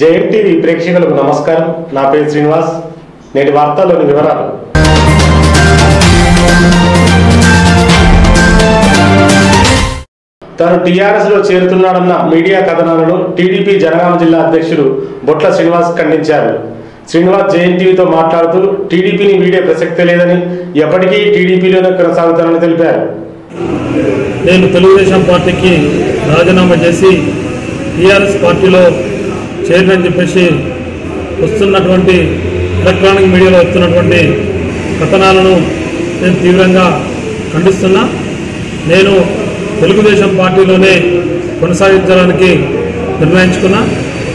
JM TV ప్రేక్షకులకు నమస్కారం. నా పేరు శ్రీనివాస్. నేటి వార్తల్లోని వివరాలు. తాను టీఆర్ఎస్లో చేరుతున్నాడన్న మీడియా కథనాలను టీడీపీ జనగామ జిల్లా అధ్యక్షుడు బొట్ల శ్రీనివాస్ ఖండించారు. శ్రీనివాస్ జేఎన్టీవీతో మాట్లాడుతూ టీడీపీని వీడే ప్రసక్తే లేదని ఎప్పటికీ టీడీపీలోనే కొనసాగుతానని తెలిపారు. నేను తెలుగుదేశం పార్టీకి రాజీనామా చేసి టీఆర్ఎస్ పార్టీలో చేరని చెప్పేసి వస్తున్నటువంటి ఎలక్ట్రానిక్ మీడియాలో వస్తున్నటువంటి కథనాలను నేను తీవ్రంగా ఖండిస్తున్నా. నేను తెలుగుదేశం పార్టీలోనే కొనసాగించడానికి నిర్ణయించుకున్నా.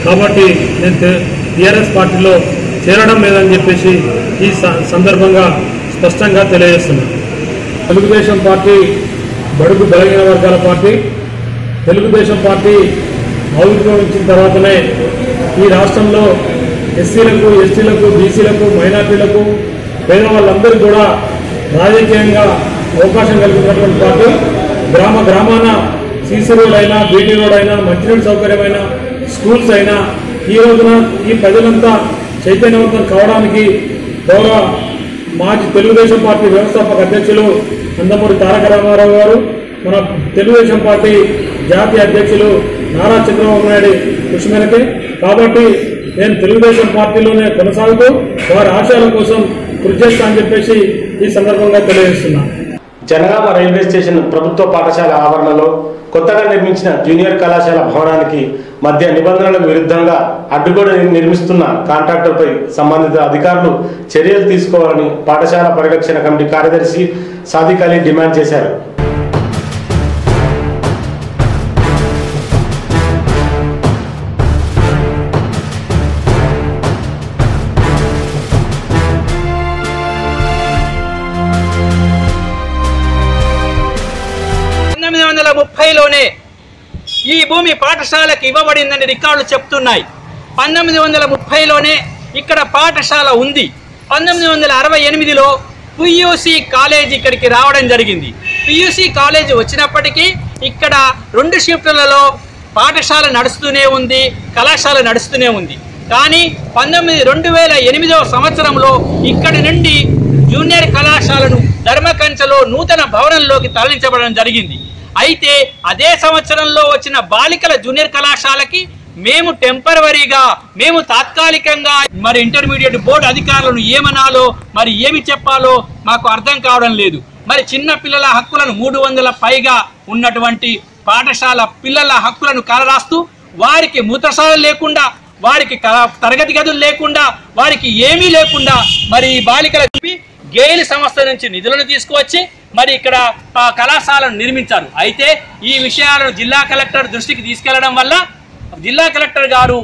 కాబట్టి నేను టీఆర్ఎస్ పార్టీలో చేరడం లేదని చెప్పేసి ఈ స- సందర్భంగా స్పష్టంగా తెలియజేస్తున్నా. తెలుగుదేశం పార్టీ బడుగు బలహీన వర్గాల పార్టీ. తెలుగుదేశం పార్టీ ఆవిర్భవించిన తర్వాతనే ఈ రాష్ట్రంలో ఎస్సీలకు ఎస్టీలకు బీసీలకు మైనార్టీలకు పేదవాళ్ళందరికీ కూడా రాజకీయంగా అవకాశం కల్పించినటువంటి పార్టీ. గ్రామ గ్రామాన సీసీ రోడ్ అయినా బీటీ రోడ్ అయినా మంచినీటి సౌకర్యమైన స్కూల్స్ అయినా ఈ రోజున ఈ ప్రజలంతా చైతన్యవంతం కావడానికి గౌరవ మాజీ తెలుగుదేశం పార్టీ వ్యవస్థాపక అధ్యక్షులు నందమూరి తారక రామారావు గారు మన తెలుగుదేశం పార్టీ జాతీయ అధ్యక్షులు నారా చంద్రబాబు నాయుడు కృషి మేరకే కాబట్టి నేను తెలుగుదేశం పార్టీలోనే కొనసాగుతూ వారి ఆశయాల కోసం కృషి చేస్తా అని చెప్పేసి ఈ సందర్భంగా తెలియజేస్తున్నా. జనగామ రైల్వే స్టేషన్ ప్రభుత్వ పాఠశాల ఆవరణలో కొత్తగా నిర్మించిన జూనియర్ కళాశాల భవనానికి మధ్య నిబంధనలకు విరుద్ధంగా అడ్డుగోడ నిర్మిస్తున్న కాంట్రాక్టర్పై సంబంధిత అధికారులు చర్యలు తీసుకోవాలని పాఠశాల పరిరక్షణ కమిటీ కార్యదర్శి సాదిక్ అలీ డిమాండ్ చేశారు. పంతొమ్మిది వందల ముప్పైలోనే ఈ భూమి పాఠశాలకు ఇవ్వబడిందని రికార్డులు చెప్తున్నాయి. పంతొమ్మిది వందల ముప్పైలోనే ఇక్కడ పాఠశాల ఉంది. పంతొమ్మిది వందల అరవై ఎనిమిదిలో పియూసి కాలేజ్ ఇక్కడికి రావడం జరిగింది. పియూసి కాలేజ్ వచ్చినప్పటికీ ఇక్కడ రెండు షిఫ్టులలో పాఠశాల నడుస్తూనే ఉంది కళాశాల నడుస్తూనే ఉంది. కానీ పంతొమ్మిది రెండు వేల ఎనిమిదవ సంవత్సరంలో ఇక్కడి నుండి జూనియర్ కళాశాలను ధర్మకంచలో నూతన భవనంలోకి తరలించబడడం జరిగింది. అయితే అదే సంవత్సరంలో వచ్చిన బాలికల జూనియర్ కళాశాలకి మేము టెంపరవరీగా మేము తాత్కాలికంగా మరి ఇంటర్మీడియట్ బోర్డు అధికారులను ఏమనాలో మరి ఏమి చెప్పాలో మాకు అర్థం కావడం లేదు. మరి చిన్న పిల్లల హక్కులను మూడు వందల పైగా ఉన్నటువంటి పాఠశాల పిల్లల హక్కులను కలరాస్తూ వారికి మూత్రశాల లేకుండా వారికి తరగతి గదులు లేకుండా వారికి ఏమీ లేకుండా మరి బాలికల గేయిల్ సంస్థ నుంచి నిధులను తీసుకువచ్చి మరి ఇక్కడ కళాశాలను నిర్మించారు. అయితే ఈ విషయాలను జిల్లా కలెక్టర్ దృష్టికి తీసుకెళ్ళడం వల్ల జిల్లా కలెక్టర్ గారు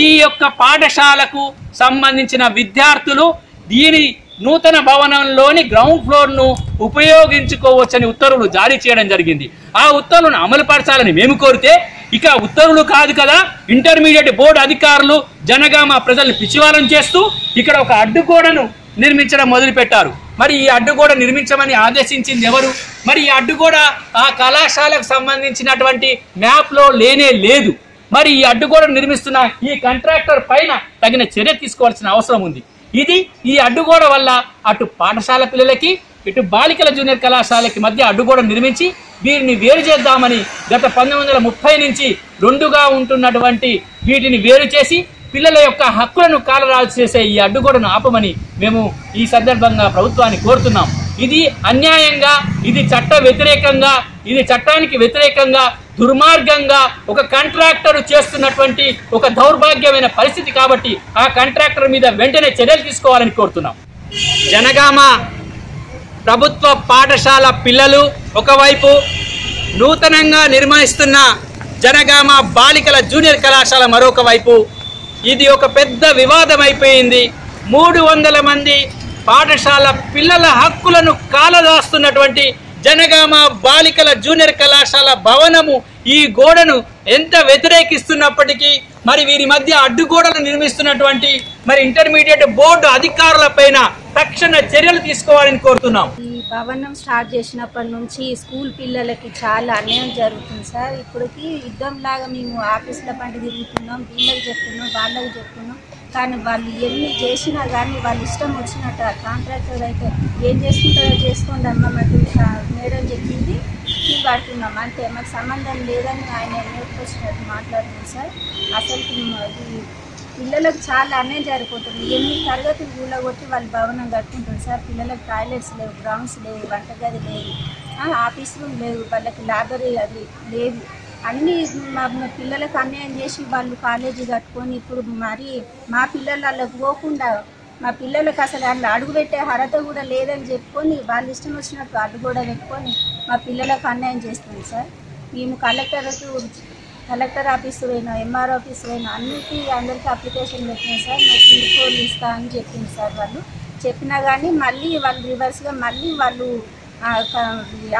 ఈ యొక్క పాఠశాలకు సంబంధించిన విద్యార్థులు దీని నూతన భవనంలోని గ్రౌండ్ ఫ్లోర్ను ఉపయోగించుకోవచ్చని ఉత్తర్వులు జారీ చేయడం జరిగింది. ఆ ఉత్తర్వులను అమలుపరచాలని మేము కోరితే ఇక ఉత్తర్వులు కాదు కదా ఇంటర్మీడియట్ బోర్డు అధికారులు జనగామ ప్రజల్ని పిచ్చివారం చేస్తూ ఇక్కడ ఒక అడ్డుగోడను నిర్మించడం మొదలుపెట్టారు. మరి ఈ అడ్డుగోడ నిర్మించమని ఆదేశించింది ఎవరు? మరి ఈ అడ్డుగోడ ఆ కళాశాలకు సంబంధించినటువంటి మ్యాప్లో లేనే లేదు. మరి ఈ అడ్డుగోడ నిర్మిస్తున్న ఈ కాంట్రాక్టర్ పైన తగిన చర్య తీసుకోవాల్సిన అవసరం ఉంది. ఇది ఈ అడ్డుగోడ వల్ల అటు పాఠశాల పిల్లలకి ఇటు బాలికల జూనియర్ కళాశాలకి మధ్య అడ్డుగోడ నిర్మించి వీరిని వేరు చేద్దామని గత పంతొమ్మిది వందల ముప్పై నుంచి రెండుగా ఉంటున్నటువంటి వీటిని వేరు చేసి పిల్లల యొక్క హక్కులను కాలరాజు చేసే ఈ అడ్డుగోడను ఆపమని మేము ఈ సందర్భంగా ప్రభుత్వాన్ని కోరుతున్నాం. ఇది అన్యాయంగా ఇది చట్ట వ్యతిరేకంగా ఇది చట్టానికి వ్యతిరేకంగా దుర్మార్గంగా ఒక కాంట్రాక్టర్ చేస్తున్నటువంటి ఒక దౌర్భాగ్యమైన పరిస్థితి కాబట్టి ఆ కాంట్రాక్టర్ మీద వెంటనే చర్యలు తీసుకోవాలని కోరుతున్నాం. జనగామ ప్రభుత్వ పాఠశాల పిల్లలు ఒకవైపు నూతనంగా నిర్మిస్తున్న జనగామ బాలికల జూనియర్ కళాశాల మరొక వైపు ఇది ఒక పెద్ద వివాదం అయిపోయింది. మూడు వందల మంది పాఠశాల పిల్లల హక్కులను కాలదాస్తున్నటువంటి జనగామ బాలికల జూనియర్ కళాశాల భవనము ఈ గోడను ఎంత వ్యతిరేకిస్తున్నప్పటికీ మరి వీరి మధ్య అడ్డుగోడలు నిర్మిస్తున్నటువంటి మరి ఇంటర్మీడియట్ బోర్డు అధికారులపైన తక్షణ చర్యలు తీసుకోవాలని కోరుతున్నాం. ఈ భవనం స్టార్ట్ చేసినప్పటి నుంచి స్కూల్ పిల్లలకి చాలా అన్యాయం జరుగుతుంది సార్. ఇప్పటికి యుద్ధంలాగా మేము ఆఫీసుల పంట తిరుగుతున్నాం వీళ్ళకి చెప్తున్నాం వాళ్ళకి చెప్తున్నాం. కానీ వాళ్ళు ఎన్ని చేసినా కానీ వాళ్ళు ఇష్టం వచ్చినట్టు కాంట్రాక్టర్ అయితే ఏం చేసుకుంటారో చేసుకోండి అమ్మ మాకు మేడం చెప్పింది మేము పడుతున్నాం అంతే మాకు సంబంధం లేదని ఆయన నేర్కొచ్చినట్టు మాట్లాడుతున్నాం సార్. అసలు అది పిల్లలకు చాలా అన్యాయం జరిగిపోతుంది. ఎన్ని తరగతులు కూలగొట్టి వాళ్ళు భవనం కట్టుకుంటారు సార్. పిల్లలకు టాయిలెట్స్ లేవు గ్రౌండ్స్ లేవు వంటగది లేదు ఆఫీస్ రూమ్ లేవు వాళ్ళకి లైబ్రరీ అది లేవు అన్నీ మా పిల్లలకు అన్యాయం చేసి వాళ్ళు కాలేజీ కట్టుకొని ఇప్పుడు మరి మా పిల్లలు వాళ్ళకి పోకుండా మా పిల్లలకు అసలు వాళ్ళు అడుగు పెట్టే అర్హత కూడా లేదని చెప్పుకొని వాళ్ళు ఇష్టం వచ్చినట్టు అడ్డు కూడా పెట్టుకొని మా పిల్లలకు అన్యాయం చేస్తుంది సార్. మేము కలెక్టర్కు కలెక్టర్ ఆఫీస్ పోయినా ఎంఆర్ ఆఫీస్ పోయినా అన్నిటి అందరికీ అప్లికేషన్ పెట్టినా సార్. మాకు ఇంకోళ్ళు ఇస్తా అని చెప్పింది సార్ వాళ్ళు. చెప్పినా కానీ మళ్ళీ వాళ్ళు రివర్స్గా మళ్ళీ వాళ్ళు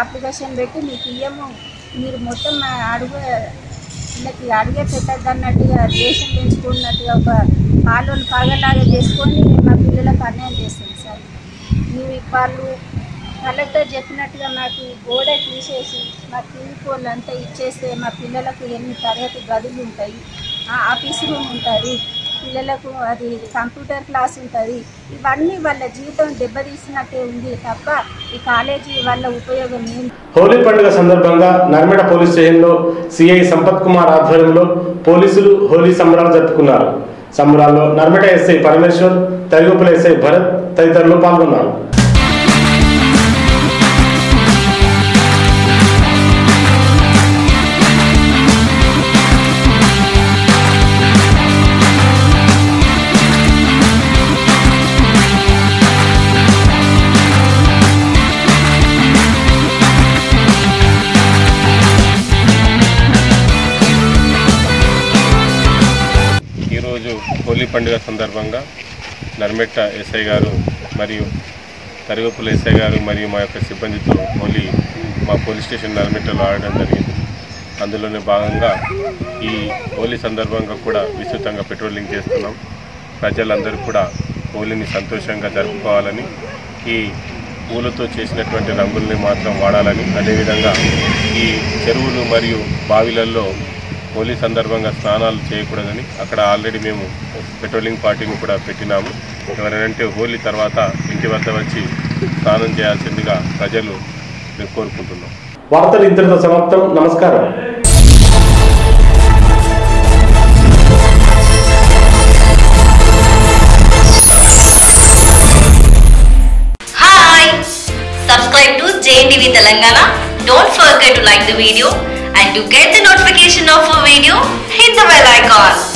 అప్లికేషన్ పెట్టి మీకు ఇయ్యము. మీరు మొత్తం మా అడుగు వీళ్ళకి అడిగే పెట్టద్దన్నట్టుగా దేశం పెంచుకున్నట్టుగా ఒక పాలను పగలాగా చేసుకొని మా పిల్లలకు అన్యాయం చేస్తుంది సార్. మేము వాళ్ళు కలెక్టర్ చెప్పినట్టుగా మాకు గోడ తీసేసి మా క్లినిక్ అంతా ఇచ్చేస్తే మా పిల్లలకు ఎన్ని తరగతి గదులు ఉంటాయి ఆ ఆఫీస్ రూమ్ ఉంటుంది పిల్లలకు అది కంప్యూటర్ క్లాస్ ఉంటుంది. ఇవన్నీ వాళ్ళ జీవితం దెబ్బతీసినట్టే ఉంది తప్ప ఈ కాలేజీ వల్ల ఉపయోగం ఏంటి హోలీ పండుగ సందర్భంగా నర్మడ పోలీస్ స్టేషన్లో సిఐ సంపత్ కుమార్ ఆధ్వర్యంలో పోలీసులు హోలీ సంబరాలు జరుపుకున్నారు. సంబరాల్లో నర్మడ ఎస్ఐ పరమేశ్వర్ తరిగుపుల ఎస్ఐ భరత్ తదితరులు పాల్గొన్నారు. ఈరోజు హోలీ పండుగ సందర్భంగా నర్మెట్ట ఎస్ఐ గారు మరియు తరిగొప్పుల ఎస్ఐ గారు మరియు మా యొక్క సిబ్బందితో హోలీ మా పోలీస్ స్టేషన్ నర్మెట్టలో ఆడడం జరిగింది. అందులోనే భాగంగా ఈ హోలీ సందర్భంగా కూడా విస్తృతంగా పెట్రోలింగ్ చేస్తున్నాం. ప్రజలందరూ కూడా హోలీని సంతోషంగా జరుపుకోవాలని ఈ పూలతో చేసినటువంటి రంగుల్ని మాత్రం వాడాలని. అదేవిధంగా ఈ చెరువులు మరియు బావిలలో హోలీ సందర్భంగా స్నానాలు చేయకూడదని అక్కడ ఆల్రెడీ మేము పెట్రోలింగ్ పార్టీని కూడా పెట్టినాము. ఎవరైనంటే హోలీ తర్వాత ఇంటి వద్ద వచ్చి స్నానం చేయాల్సిందిగా ప్రజలు మేము కోరుకుంటున్నాం. వార్తలు ఇంతటితో సమాప్తం. నమస్కారం. Hi! Subscribe to JNTV Telangana. Don't forget to like the video. and to get the notification of a video, hit the bell icon.